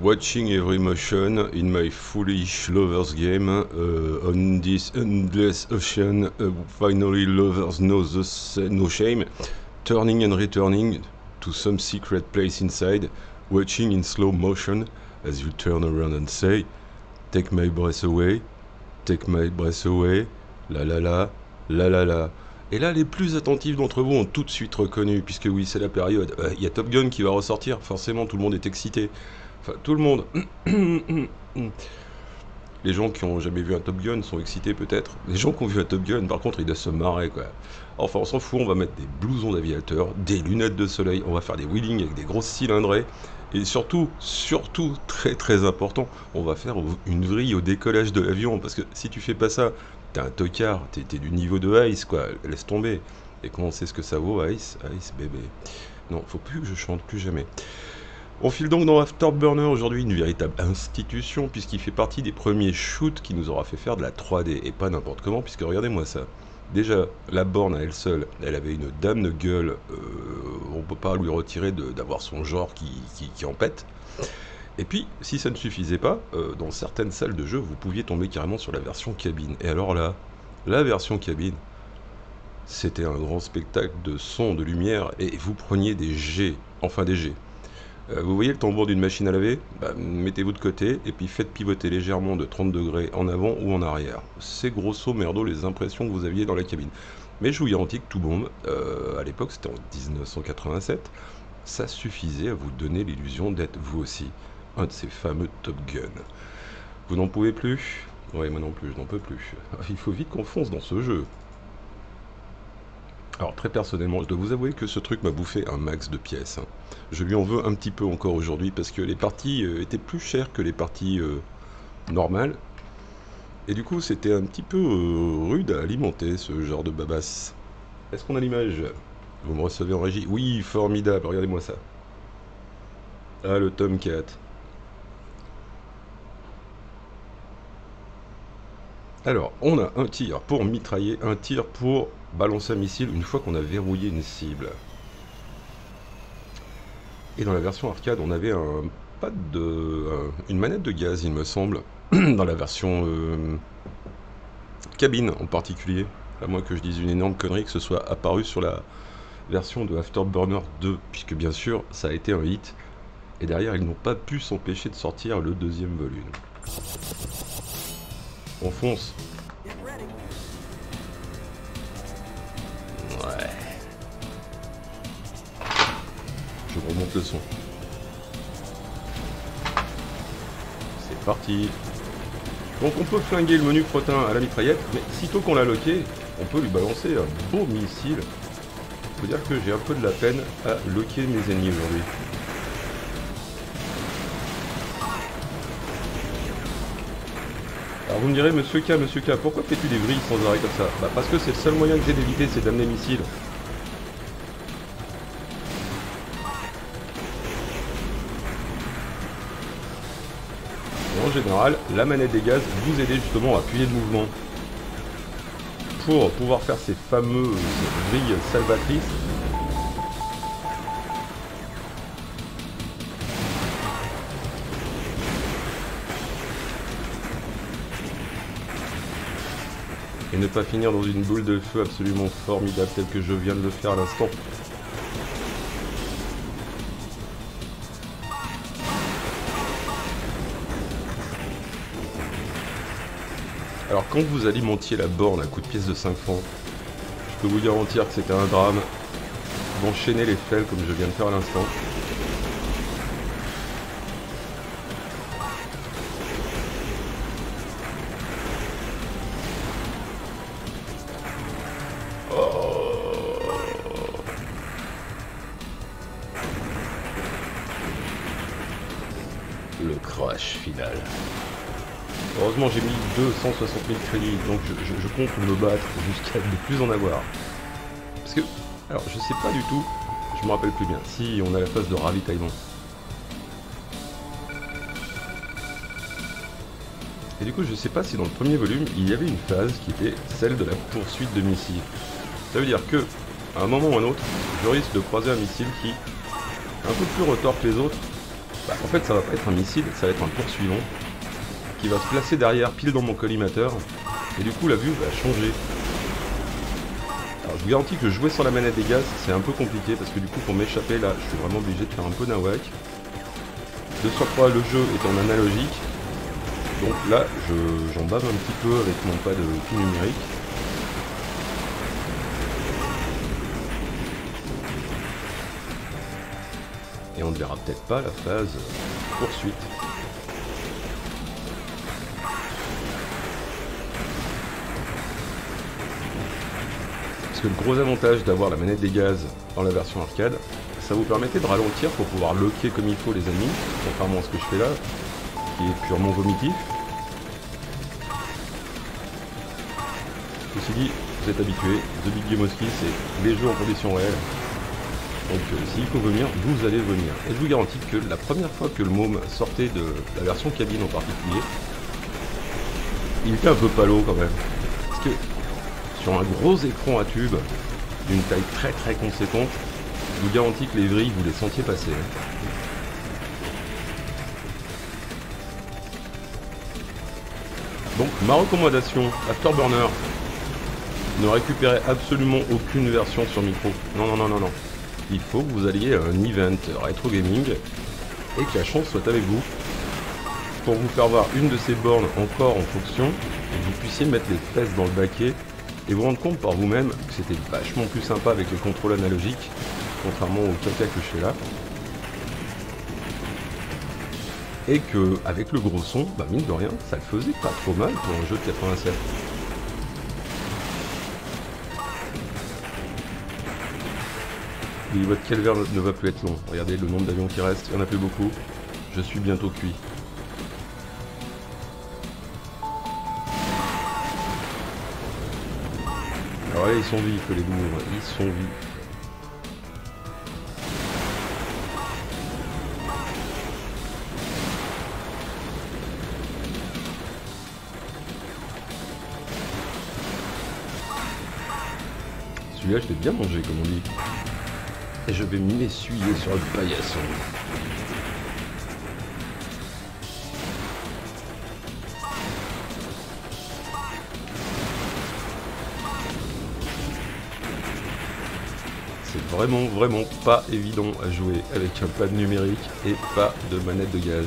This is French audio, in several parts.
Watching every motion in my foolish lover's game uh, on this endless ocean, uh, finally lovers know the no shame, turning and returning to some secret place inside, watching in slow motion as you turn around and say, Take my breath away, take my breath away, la la la, la la la. Et là, les plus attentifs d'entre vous ont tout de suite reconnu, puisque oui, c'est la période. Euh, Il y a Top Gun qui va ressortir, forcément, tout le monde est excité. Enfin, tout le monde. Les gens qui ont jamais vu un Top Gun sont excités peut-être. Les gens qui ont vu un Top Gun, par contre, ils doivent se marrer, quoi. Enfin, on s'en fout, on va mettre des blousons d'aviateur, des lunettes de soleil, on va faire des wheelings avec des grosses cylindrées. Et surtout, surtout, très très important, on va faire une vrille au décollage de l'avion. Parce que si tu fais pas ça, t'es un tocard, t'es du niveau de Ice, quoi. Laisse tomber. Et comment on sait ce que ça vaut, Ice Ice, bébé. Non, faut plus que je chante, plus jamais. On file donc dans Afterburner aujourd'hui, une véritable institution, puisqu'il fait partie des premiers shoots qui nous aura fait faire de la 3D, et pas n'importe comment, puisque regardez-moi ça. Déjà, la borne à elle seule, elle avait une dame de gueule, euh, on peut pas lui retirer d'avoir son genre qui, qui. Et puis, si ça ne suffisait pas, euh, dans certaines salles de jeu, vous pouviez tomber carrément sur la version cabine. Et alors là, la version cabine, c'était un grand spectacle de son, de lumière, et vous preniez des jets, enfin des jets. Euh, vous voyez le tambour d'une machine à laver Bah, Mettez-vous de côté et puis faites pivoter légèrement de 30 degrés en avant ou en arrière. C'est grosso merdo les impressions que vous aviez dans la cabine. Mais je vous garantis que tout bombe, euh, à l'époque c'était en 1987, ça suffisait à vous donner l'illusion d'être vous aussi un de ces fameux Top Gun. Vous n'en pouvez plus? Ouais, moi non plus, je n'en peux plus. Il faut vite qu'on fonce dans ce jeu. Alors très personnellement, je dois vous avouer que ce truc m'a bouffé un max de pièces. hein. Je lui en veux un petit peu encore aujourd'hui parce que les parties euh, étaient plus chères que les parties euh, normales. Et du coup, c'était un petit peu euh, rude à alimenter ce genre de babas. Est-ce qu'on a l'image? Vous me recevez en régie? Oui, formidable, regardez-moi ça. Ah, le Tomcat. Alors, on a un tir pour mitrailler, un tir pour balancer un missile une fois qu'on a verrouillé une cible. Et dans la version arcade, on avait un pad de, un- une manette de gaz, il me semble, dans la version euh, cabine en particulier. À moins que je dise une énorme connerie que ce soit apparu sur la version de Afterburner 2, puisque bien sûr, ça a été un hit. Et derrière, ils n'ont pas pu s'empêcher de sortir le deuxième volume. On fonce. Ouais. Je remonte le son. C'est parti. Donc on peut flinguer le menu crottin à la mitraillette, mais sitôt qu'on l'a loqué, on peut lui balancer un beau missile. Faut dire que j'ai un peu de la peine à loquer mes ennemis aujourd'hui. Vous me direz, monsieur K, monsieur K, pourquoi fais-tu des vrilles sans arrêt comme ça Bah parce que c'est le seul moyen que j'ai d'éviter ces damnés missiles. En général, la manette des gaz vous aidez justement à appuyer le mouvement. Pour pouvoir faire ces fameuses vrilles salvatrices. Ne pas finir dans une boule de feu absolument formidable telle que je viens de le faire à l'instant. Alors quand vous alimentiez la borne à coups de pièces de 5 francs, je peux vous garantir que c'était un drame d'enchaîner les fels comme je viens de faire à l'instant. Le crash final. Heureusement j'ai mis 260 000 crédits, donc je compte me battre jusqu'à ne plus en avoir. Parce que, alors je sais pas du tout, je me rappelle plus bien, si on a la phase de ravitaillement. Et du coup je sais pas si dans le premier volume il y avait une phase qui était celle de la poursuite de missiles. Ça veut dire que, à un moment ou à un autre, je risque de croiser un missile qui, un peu plus retors que les autres, Bah, en fait, ça va pas être un missile, ça va être un poursuivant qui va se placer derrière, pile dans mon collimateur. Et du coup, la vue va changer. Alors, je vous garantis que jouer sur la manette des gaz, c'est un peu compliqué parce que du coup, pour m'échapper là, je suis vraiment obligé de faire un peu nawak. De surcroît, le jeu est en analogique. Donc là, j'en bave un petit peu avec mon pas de tout numérique. Et on ne verra peut-être pas la phase poursuite. Parce que le gros avantage d'avoir la manette des gaz dans la version arcade, ça vous permettait de ralentir pour pouvoir loquer comme il faut les ennemis, contrairement à ce que je fais là, qui est purement vomitif. Ceci dit, vous êtes habitué, The Big Game c'est les jeux en conditions réelles. Donc euh, s'il faut venir, vous allez venir. Et je vous garantis que la première fois que le môme sortait de la version cabine en particulier, il était un peu palo quand même. Parce que sur un gros écran à tube, d'une taille très très conséquente, je vous garantis que les vrilles, vous les sentiez passer. Hein. Donc ma recommandation, Afterburner, ne récupérez absolument aucune version sur micro. Non, non, non, non, non. Il faut que vous alliez à un event rétro gaming et que la chance soit avec vous pour vous faire voir une de ces bornes encore en fonction et que vous puissiez mettre les fesses dans le baquet et vous rendre compte par vous-même que c'était vachement plus sympa avec le contrôle analogique contrairement au caca que je fais là et que avec le gros son, bah mine de rien, ça le faisait pas trop mal pour un jeu de 87. Oui, votre calvaire ne va plus être long. Regardez le nombre d'avions qui restent, il n'y en a plus beaucoup. Je suis bientôt cuit. Alors ils sont vifs les bourgs, ils sont vifs. Celui-là, je l'ai bien mangé, comme on dit. Et je vais m'essuyer sur le paillasson. C'est vraiment, vraiment pas évident à jouer avec un pad numérique et pas de manette de gaz.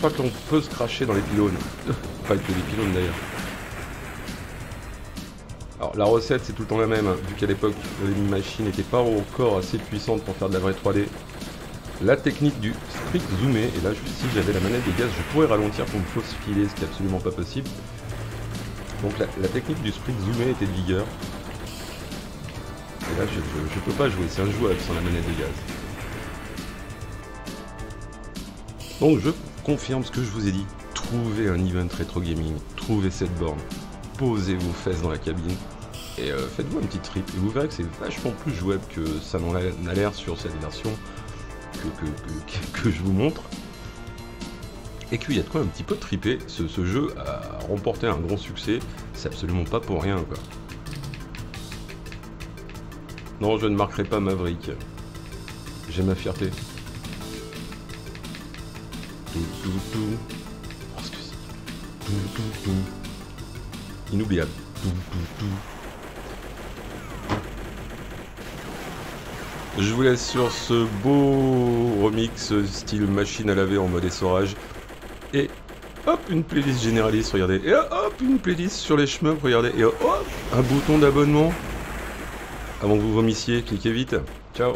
Crois qu'on peut se cracher dans les pylônes. Pas que les pylônes d'ailleurs. Alors la recette c'est tout le temps la même, hein. vu qu'à l'époque les machines n'étaient pas encore assez puissantes pour faire de la vraie 3D. La technique du strict zoomé, et là si j'avais la manette des gaz je pourrais ralentir pour me fausse filer, ce qui est absolument pas possible. Donc la, technique du strict zoomé était de vigueur. Et là je, peux pas jouer, c'est injouable sans la manette de gaz. Donc je confirme ce que je vous ai dit. Trouvez un event rétro gaming, trouvez cette borne, posez vos fesses dans la cabine et euh, faites-vous un petit trip. Et vous verrez que c'est vachement plus jouable que ça n'en a l'air sur cette version que, je vous montre. Et qu'il y a de quoi un petit peu triper. Ce, ce jeu a remporté un grand succès, c'est absolument pas pour rien quoi. Non, je ne marquerai pas Maverick. J'ai ma fierté. Inoubliable. Je vous laisse sur ce beau remix style machine à laver en mode essorage. Et hop, une playlist généraliste, regardez. Et hop, une playlist sur les chemins, regardez. Et hop, un bouton d'abonnement. Avant que vous vomissiez, cliquez vite. Ciao